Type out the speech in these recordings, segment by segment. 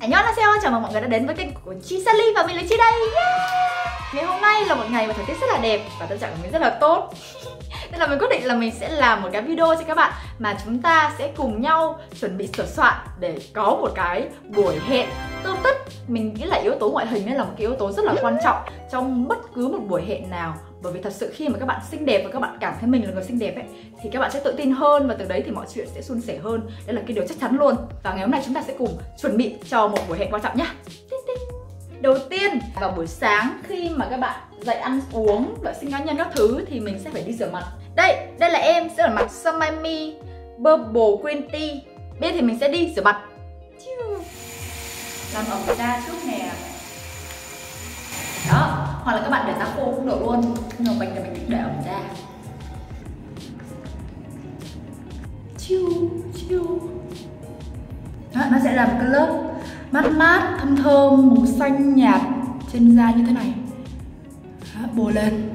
Annyeonghaseyo, chào mừng mọi người đã đến với kênh của Chi Sally và mình là Chi đây. Yeah! Ngày hôm nay là một ngày mà thời tiết rất là đẹp và tâm trạng của mình rất là tốt. Nên là mình quyết định là mình sẽ làm một cái video cho các bạn Mà chúng ta sẽ cùng nhau chuẩn bị sửa soạn để có một cái buổi hẹn. Tươm tất Mình nghĩ là yếu tố ngoại hình là một cái yếu tố rất là quan trọng trong bất cứ một buổi hẹn nào bởi vì thật sự khi mà các bạn xinh đẹp và các bạn cảm thấy mình là người xinh đẹp ấy, thì các bạn sẽ tự tin hơn và từ đấy thì mọi chuyện sẽ suôn sẻ hơn. Đây là cái điều chắc chắn luôn. Và ngày hôm nay chúng ta sẽ cùng chuẩn bị cho một buổi hẹn quan trọng nhá. Đầu tiên, vào buổi sáng khi mà các bạn dậy ăn uống vệ sinh cá nhân các thứ thì mình sẽ phải đi rửa mặt. Đây đây là em sẽ rửa mặt Samami Bubble Green Tea. Bây thì mình sẽ đi rửa mặt. Làm ẩm da trước nè. Đó hoặc là các bạn để ra khô cũng được luôn. Nhưng mà mình thì mình để ẩm ra. Chiu chiu. Đó, nó sẽ làm cái lớp mát mát thơm thơm màu xanh nhạt trên da như thế này. Đó, bôi lên.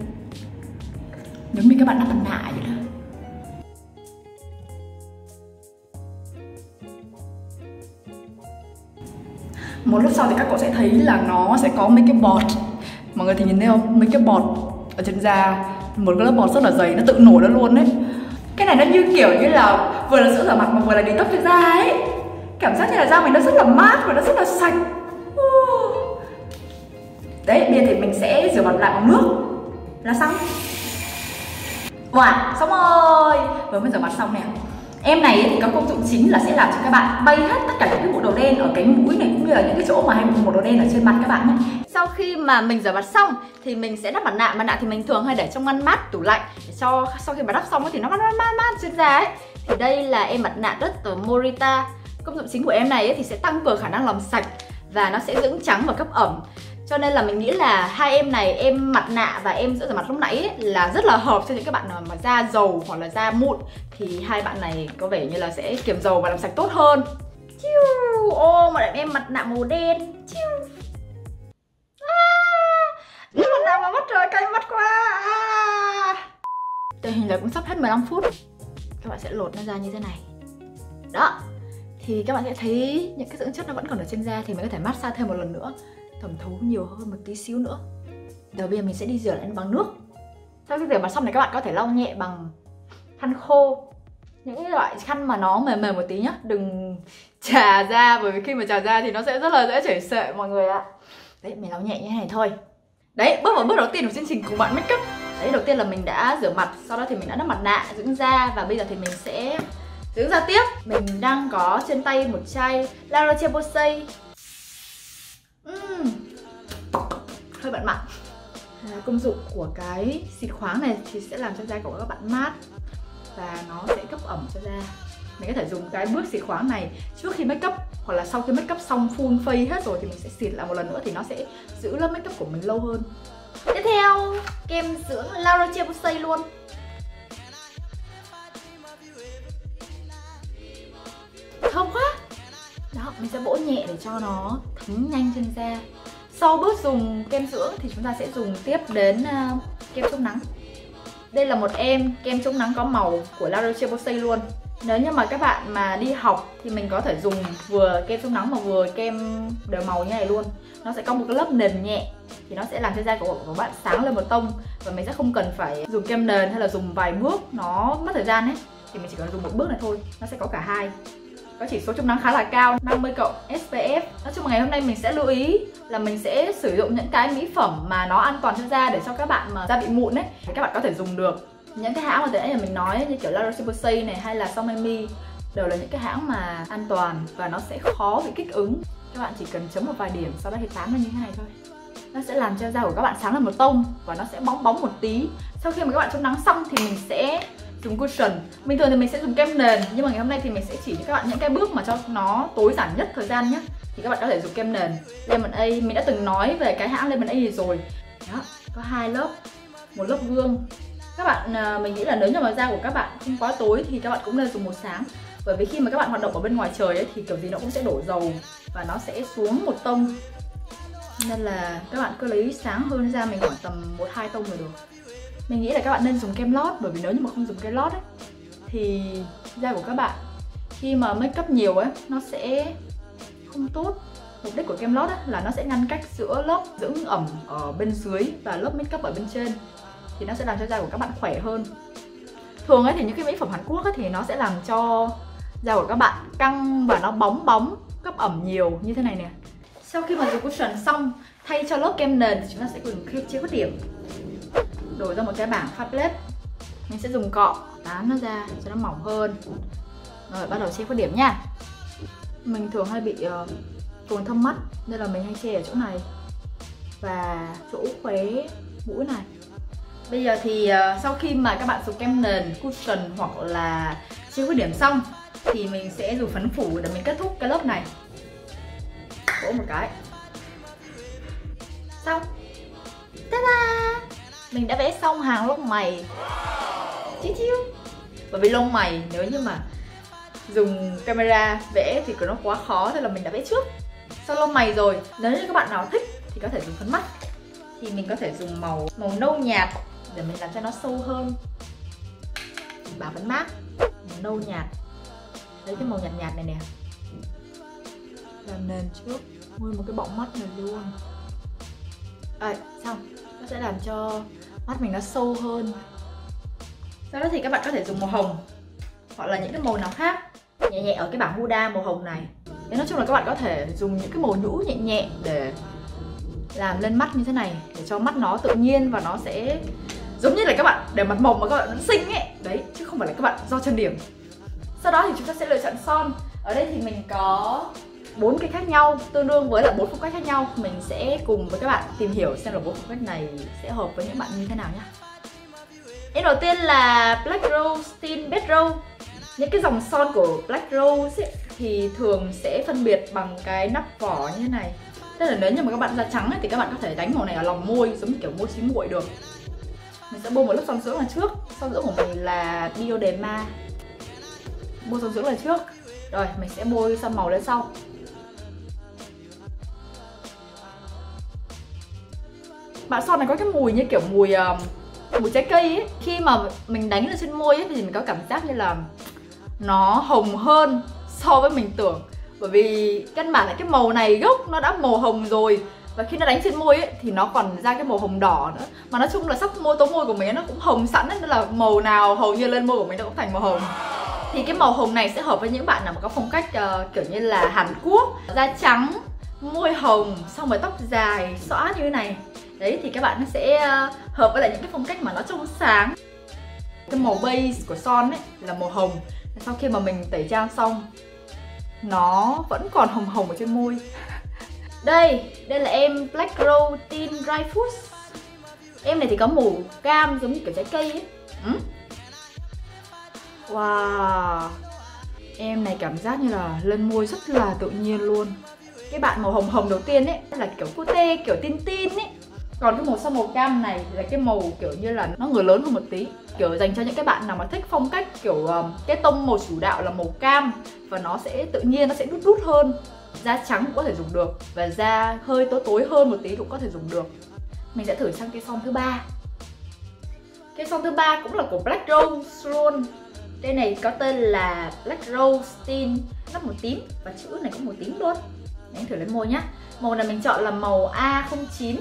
Giống như các bạn đắp mặt nạ vậy đó. Một lúc sau thì các cậu sẽ thấy là nó sẽ có mấy cái bọt mọi người thì nhìn thấy không? Mấy cái bọt ở trên da một cái lớp bọt rất là dày nó tự nổi ra luôn đấy cái này nó như kiểu như là vừa là sữa rửa mặt mà vừa là đi tóc cho da ấy. Cảm giác như là da mình nó rất là mát và nó rất là sạch. Đấy bây giờ thì mình sẽ rửa mặt lại bằng nước. Là xong. Wow, xong rồi. Vừa mới rửa mặt xong nè. Em này thì có công dụng chính là sẽ làm cho các bạn bay hết tất cả những cái bộ đồ đen ở cái mũi này cũng như là những cái chỗ mà hay bộ đồ đen ở trên mặt các bạn nhé. Sau khi mà mình rửa mặt xong thì mình sẽ đắp mặt nạ. Mặt nạ thì mình thường hay để trong ngăn mát tủ lạnh để cho sau khi mà đắp xong thì nó mát mát mát, mát trên da ấy. Thì đây là em mặt nạ đất từ Morita. Công dụng chính của em này thì sẽ tăng cường khả năng làm sạch và nó sẽ dưỡng trắng và cấp ẩm cho nên là mình nghĩ là hai em này em mặt nạ và em sữa rửa mặt lúc nãy ấy, là rất là hợp cho những các bạn nào mà da dầu hoặc là da mụn. Thì hai bạn này có vẻ như là sẽ kiềm dầu và làm sạch tốt hơn. Chiu! Ô mà em mặt nạ màu đen. Chiu! À, mặt nạ mà mất rồi cay mắt quá. À. tình hình là cũng sắp hết 15 phút. Các bạn sẽ lột nó ra như thế này. Đó. Thì các bạn sẽ thấy những cái dưỡng chất nó vẫn còn ở trên da thì mình có thể massage thêm một lần nữa thẩm thấu nhiều hơn một tí xíu nữa. Đầu bây giờ mình sẽ đi rửa lại bằng nước. Sau khi rửa mặt xong này các bạn có thể lau nhẹ bằng khăn khô. Những cái loại khăn mà nó mềm mềm một tí nhá. Đừng trà ra, bởi vì khi mà trà ra thì nó sẽ rất là dễ chảy xệ, mọi người ạ. Đấy, mình lau nhẹ như thế này thôi. Đấy, bước vào bước đầu tiên của chương trình cùng bạn make up. Đấy, đầu tiên là mình đã rửa mặt, sau đó thì mình đã đắp mặt nạ, dưỡng da, và bây giờ thì mình sẽ dưỡng da tiếp. Mình đang có trên tay một chai La Roche-Posay. Bận mặn à, công dụng của cái xịt khoáng này thì sẽ làm cho da của các bạn mát và nó sẽ cấp ẩm cho da. Mình có thể dùng cái bước xịt khoáng này trước khi make up hoặc là sau khi make up xong full face hết rồi thì mình sẽ xịt lại một lần nữa thì nó sẽ giữ lớp make up của mình lâu hơn. Tiếp theo kem dưỡng La Roche-Posay luôn. Thơm quá. Đó mình sẽ vỗ nhẹ để cho nó thấm nhanh trên da sau bước dùng kem dưỡng thì chúng ta sẽ dùng tiếp đến uh, kem chống nắng. Đây là một em kem chống nắng có màu của La Roche-Posay luôn. Nếu như mà các bạn mà đi học thì mình có thể dùng vừa kem chống nắng mà vừa kem đều màu như này luôn. Nó sẽ có một cái lớp nền nhẹ thì nó sẽ làm cho da của, của bạn sáng lên một tông. Và mình sẽ không cần phải dùng kem nền hay là dùng vài bước nó mất thời gian ấy. Thì mình chỉ cần dùng một bước này thôi nó sẽ có cả hai có chỉ số chống nắng khá là cao 50 cộng SPF Nói chung là ngày hôm nay mình sẽ lưu ý là mình sẽ sử dụng những cái mỹ phẩm mà nó an toàn cho da để cho các bạn mà da bị mụn ấy, thì các bạn có thể dùng được. Những cái hãng mà từ nãy giờ mình nói như kiểu La Roche-Posay này hay là Somemi đều là những cái hãng mà an toàn và nó sẽ khó bị kích ứng. Các bạn chỉ cần chấm một vài điểm, sau đó thì tán lên như thế này thôi. Nó sẽ làm cho da của các bạn sáng lên một tông và nó sẽ bóng bóng một tí. Sau khi mà các bạn chống nắng xong thì mình sẽ dùng cushion. Bình thường thì mình sẽ dùng kem nền, nhưng mà ngày hôm nay thì mình sẽ chỉ cho các bạn những cái bước mà cho nó tối giản nhất thời gian nhé. Thì các bạn có thể dùng kem nền. Lemon A, mình đã từng nói về cái hãng Lemon A rồi. Đó, có hai lớp, một lớp gương. Các bạn à, mình nghĩ là nếu như mà da của các bạn không quá tối thì các bạn cũng nên dùng một sáng. Bởi vì khi mà các bạn hoạt động ở bên ngoài trời ấy, thì kiểu gì nó cũng sẽ đổ dầu và nó sẽ xuống một tông. Nên là các bạn cứ lấy sáng hơn ra mình khoảng tầm một hai tông là được mình nghĩ là các bạn nên dùng kem lót bởi vì nếu như mà không dùng kem lót ấy thì da của các bạn khi mà make up nhiều ấy nó sẽ không tốt. Mục đích của kem lót ấy, là nó sẽ ngăn cách giữa lớp dưỡng ẩm ở bên dưới và lớp make up ở bên trên thì nó sẽ làm cho da của các bạn khỏe hơn. Thường ấy thì những cái mỹ phẩm Hàn Quốc ấy, thì nó sẽ làm cho da của các bạn căng và nó bóng bóng cấp ẩm nhiều như thế này nè. Sau khi mà dùng cushion xong thay cho lớp kem nền thì chúng ta sẽ cùng kem chia khuyết điểm đổi ra một cái bảng phablet mình sẽ dùng cọ tán nó ra cho nó mỏng hơn. Rồi bắt đầu che khuyết điểm nha. Mình thường hay bị uh, cồn thâm mắt nên là mình hay che ở chỗ này. Và chỗ khóe mũi này. Bây giờ thì uh, sau khi mà các bạn dùng kem nền cushion hoặc là che khuyết điểm xong thì mình sẽ dùng phấn phủ để mình kết thúc cái lớp này. Vỗ một cái. Xong. Ta-da! Mình đã vẽ xong hàng lông mày. Chiêu chiêu. Bởi vì lông mày nếu như mà dùng camera vẽ thì nó quá khó nên là mình đã vẽ trước. Sau lông mày rồi nếu như các bạn nào thích thì có thể dùng phấn mắt thì mình có thể dùng màu màu nâu nhạt để mình làm cho nó sâu hơn. Bảo phấn mát. Màu nâu nhạt. Lấy cái màu nhạt nhạt này nè. Làm nền trước. Nguyên một cái bọng mắt này luôn. À, xong. Nó sẽ làm cho mắt mình nó sâu hơn. Sau đó thì các bạn có thể dùng màu hồng, hoặc là những cái màu nào khác, nhẹ nhẹ ở cái bảng Huda màu hồng này. Thế nói chung là các bạn có thể dùng những cái màu nhũ nhẹ nhẹ để làm lên mắt như thế này, để cho mắt nó tự nhiên và nó sẽ giống như là các bạn để mặt mộc mà các bạn vẫn xinh ấy. Đấy, chứ không phải là các bạn do chân điểm. Sau đó thì chúng ta sẽ lựa chọn son. Ở đây thì mình có bốn cái khác nhau tương đương với là bốn phong cách khác nhau. Mình sẽ cùng với các bạn tìm hiểu xem là bốn phong cách này sẽ hợp với những bạn như thế nào nhé em đầu tiên là Black Rose Teen Bed Rose. Những cái dòng son của Black Rose ấy, thì thường sẽ phân biệt bằng cái nắp vỏ như thế này. Tức là nếu như mà các bạn da trắng ấy, thì các bạn có thể đánh màu này ở lòng môi giống như kiểu môi chín nguội được. Mình sẽ bôi một lớp son dưỡng là trước. Son dưỡng của mình là Bioderma bôi son dưỡng là trước. Rồi mình sẽ bôi son màu lên sau. Bạn son này có cái mùi như kiểu mùi uh, mùi trái cây ấy. Khi mà mình đánh lên trên môi ấy thì mình có cảm giác như là nó hồng hơn so với mình tưởng. Bởi vì căn bản là cái màu này gốc nó đã màu hồng rồi. Và khi nó đánh trên môi ấy, thì nó còn ra cái màu hồng đỏ nữa. Mà nói chung là sắc môi tố môi của mình nó cũng hồng sẵn ấy, nên là màu nào hầu như lên môi của mình nó cũng thành màu hồng. Thì cái màu hồng này sẽ hợp với những bạn nào mà có phong cách uh, kiểu như là Hàn Quốc. Da trắng môi hồng xong rồi tóc dài xõa như thế này đấy, thì các bạn nó sẽ ờ, hợp với lại những cái phong cách mà nó trông sáng. Cái màu base của son ấy là màu hồng. Sau khi mà mình tẩy trang xong, nó vẫn còn hồng hồng ở trên môi. Đây đây là em black rose Tin dry food em này thì có màu cam giống như kiểu trái cây ấy. Ừ? wow. Em này cảm giác như là lên môi rất là tự nhiên luôn. Cái bạn màu hồng hồng đầu tiên ấy, là kiểu cute kiểu tin tin ấy còn cái màu son màu cam này là cái màu kiểu như là nó người lớn hơn một tí. Kiểu dành cho những cái bạn nào mà thích phong cách kiểu um, cái tông màu chủ đạo là màu cam và nó sẽ tự nhiên nó sẽ đút đút hơn. Da trắng cũng có thể dùng được và da hơi tối tối hơn một tí cũng có thể dùng được. Mình sẽ thử sang cái son thứ ba. Cái son thứ ba cũng là của Black Rose luôn. Đây này có tên là Black Rose Teen nó màu tím và chữ này cũng màu tím luôn. Mình thử lên môi nhá. Màu này mình chọn là màu A09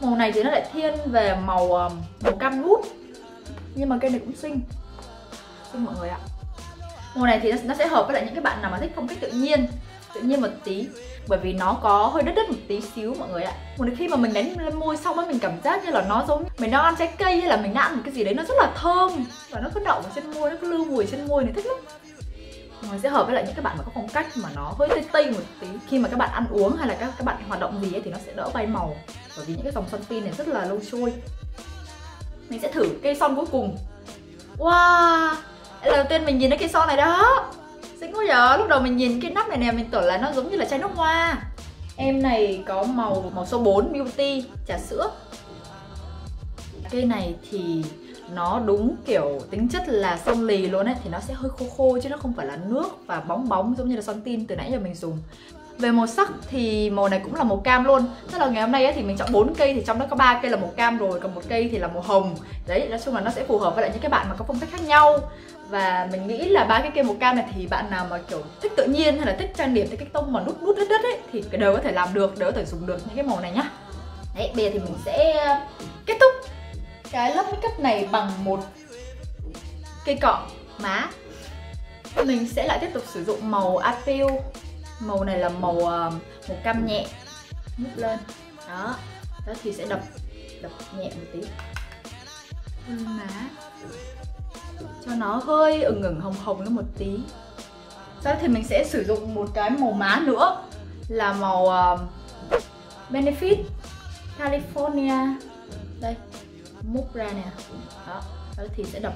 màu này thì nó lại thiên về màu màu cam nút nhưng mà cây này cũng xinh. Xinh mọi người ạ. Màu này thì nó sẽ hợp với lại những cái bạn nào mà thích phong cách tự nhiên tự nhiên một tí. Bởi vì nó có hơi đất đất một tí xíu mọi người ạ. Một khi mà mình đánh lên môi xong ấy mình cảm giác như là nó giống mình đang ăn trái cây hay là mình đang ăn một cái gì đấy nó rất là thơm. Và nó cứ đậu ở trên môi nó cứ lưu mùi trên môi này thích lắm. Nó sẽ hợp với lại những các bạn mà có phong cách mà nó hơi tây tây một tí. Khi mà các bạn ăn uống hay là các các bạn hoạt động gì ấy, thì nó sẽ đỡ bay màu bởi vì những cái dòng son pin này rất là lâu trôi. Mình sẽ thử cây son cuối cùng. Wow! Lần đầu tiên mình nhìn thấy cây son này đó. Xinh quá giờ lúc đầu mình nhìn cái nắp này nè, mình tưởng là nó giống như là chai nước hoa. Em này có màu màu số 4 beauty, trà sữa. Cây này thì nó đúng kiểu tính chất là son lì luôn ấy, thì nó sẽ hơi khô khô chứ nó không phải là nước và bóng bóng giống như là son tin từ nãy giờ mình dùng về màu sắc thì màu này cũng là màu cam luôn. Tức là ngày hôm nay ấy, thì mình chọn 4 cây thì trong đó có ba cây là màu cam rồi Còn một cây thì là màu hồng. Đấy, nói chung là nó sẽ phù hợp với lại những cái bạn mà có phong cách khác nhau. Và mình nghĩ là ba cái cây màu cam này thì bạn nào mà kiểu thích tự nhiên hay là thích trang điểm theo cái tông mà nút nút đất đất ấy thì đều có thể làm được đều có thể dùng được những cái màu này nhá. Đấy bây giờ thì mình sẽ ờ, kết thúc cái lớp makeup này bằng một cây cọ má. Mình sẽ lại tiếp tục sử dụng màu appeal màu này là màu ờ, màu cam nhẹ nhúc lên. Đó đó thì sẽ đập đập nhẹ một tí. Lên má. Cho nó hơi ửng ửng hồng hồng lên một tí. Sau đó thì mình sẽ sử dụng một cái màu má nữa là màu uh, Benefit California. Đây múc ra nè. Đó đó thì sẽ đập.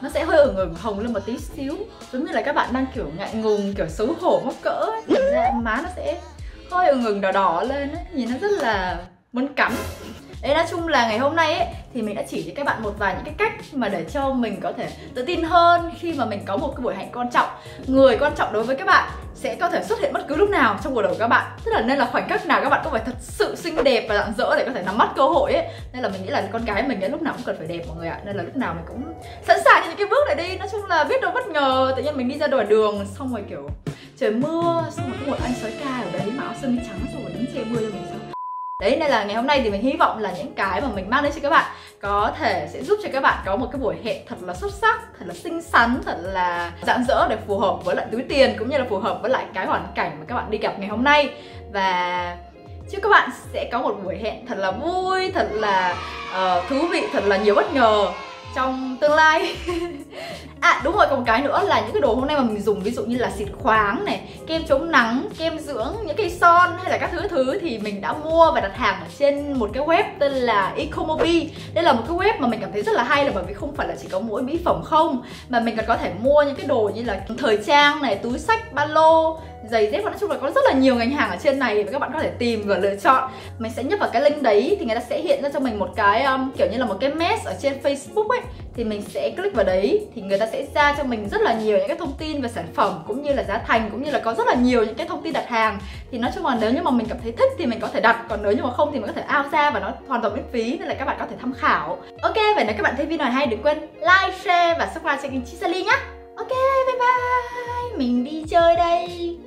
Nó sẽ hơi ửng ửng hồng lên một tí xíu giống như là các bạn đang, kiểu, ngại ngùng, kiểu, xấu hổ mắc cỡ ấy. thành ra má nó sẽ hơi ửng ửng đỏ đỏ lên ấy. nhìn nó rất là muốn cắm. Đấy, nói chung là ngày hôm nay ấy, thì mình đã chỉ cho các bạn một vài những cái cách mà để cho mình có thể tự tin hơn khi mà mình có một cái buổi hẹn quan trọng. Người quan trọng đối với các bạn sẽ có thể xuất hiện bất cứ lúc nào trong cuộc đời của các bạn. Tức là nên là khoảnh khắc nào các bạn cũng phải thật sự xinh đẹp và rạng rỡ để có thể nắm bắt cơ hội ấy. Nên là mình nghĩ là con gái mình ấy lúc nào cũng cần phải đẹp mọi người ạ. Nên là lúc nào mình cũng sẵn sàng cho những cái bước này đi. Nói chung là biết đâu bất ngờ, tự nhiên mình đi ra đồi đường, xong rồi kiểu trời mưa, xong rồi có một anh sói ca ở đấy mà áo sơ mi trắng, xong rồi đứng che mưa cho mình xong Đấy nên là ngày hôm nay thì mình hy vọng là những cái mà mình mang đến cho các bạn có thể sẽ giúp cho các bạn có một cái buổi hẹn thật là xuất sắc, thật là xinh xắn, thật là rạng rỡ để phù hợp với lại túi tiền cũng như là phù hợp với lại cái hoàn cảnh mà các bạn đi gặp ngày hôm nay. Và chúc các bạn sẽ có một buổi hẹn thật là vui, thật là uh, thú vị, thật là nhiều bất ngờ trong tương lai. À đúng rồi còn một cái nữa là những cái đồ hôm nay mà mình dùng ví dụ như là xịt khoáng này Kem chống nắng, kem dưỡng, những cây son hay là các thứ thứ Thì mình đã mua và đặt hàng ở trên một cái web tên là Ecomobi. Đây là một cái web mà mình cảm thấy rất là hay là bởi vì không phải là chỉ có mỗi mỹ phẩm không Mà mình còn có thể mua những cái đồ như là thời trang này, túi sách, ba lô giày dép và nói chung là có rất là nhiều ngành hàng ở trên này và các bạn có thể tìm và lựa chọn. Mình sẽ nhấp vào cái link đấy thì người ta sẽ hiện ra cho mình một cái um, kiểu như là một cái mess ở trên Facebook ấy. Thì mình sẽ click vào đấy thì người ta sẽ ra cho mình rất là nhiều những cái thông tin về sản phẩm cũng như là giá thành cũng như là có rất là nhiều những cái thông tin đặt hàng. Thì nói chung là nếu như mà mình cảm thấy thích thì mình có thể đặt còn nếu như mà không thì mình có thể out ra và nó hoàn toàn miễn phí nên là các bạn có thể tham khảo. Ok vậy nếu các bạn thấy video này hay đừng quên like share và subscribe cho kênh Chisali nhé ok bye bye. Mình đi chơi đây.